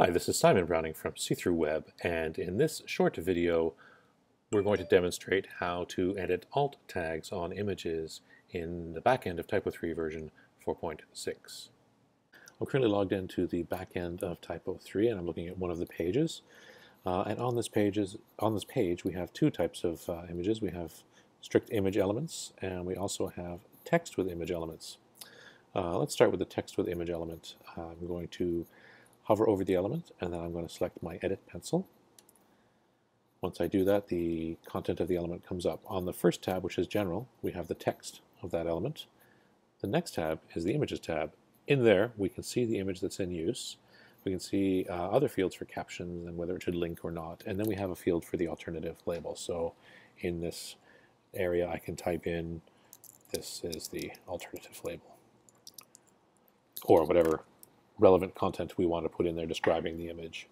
Hi, this is Simon Browning from SeeThrough Web, and in this short video, we're going to demonstrate how to edit alt tags on images in the backend of TYPO3 version 4.6. I'm currently logged into the backend of TYPO3, and I'm looking at one of the pages. Uh, and on this, pages, on this page, we have two types of uh, images. We have strict image elements, and we also have text with image elements. Uh, let's start with the text with image element. I'm going to hover over the element, and then I'm going to select my edit pencil. Once I do that, the content of the element comes up. On the first tab, which is general, we have the text of that element. The next tab is the images tab. In there, we can see the image that's in use. We can see uh, other fields for captions and whether it should link or not. And then we have a field for the alternative label. So in this area, I can type in, this is the alternative label. Or whatever relevant content we want to put in there describing the image.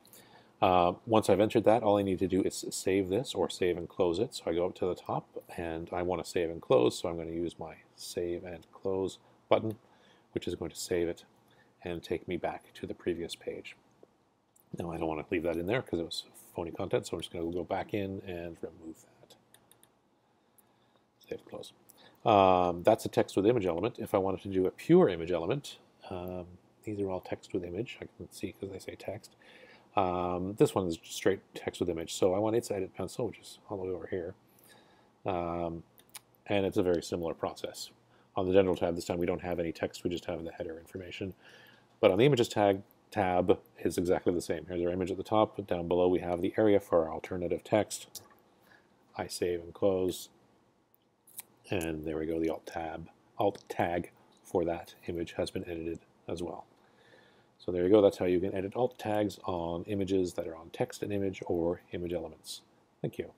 Uh, once I've entered that, all I need to do is save this or save and close it. So I go up to the top and I want to save and close, so I'm going to use my save and close button, which is going to save it and take me back to the previous page. Now I don't want to leave that in there because it was phony content, so I'm just going to go back in and remove that. Save, close. Um, that's a text with image element. If I wanted to do a pure image element, um, these are all text with image. I can see because they say text. Um, this one is straight text with image. So I want its edit pencil, which is all the way over here. Um, and it's a very similar process. On the general tab this time we don't have any text, we just have the header information. But on the images tag tab is exactly the same. Here's our image at the top, but down below we have the area for our alternative text. I save and close. And there we go, the alt tab, alt tag for that image has been edited as well. So there you go. That's how you can edit alt tags on images that are on text and image or image elements. Thank you.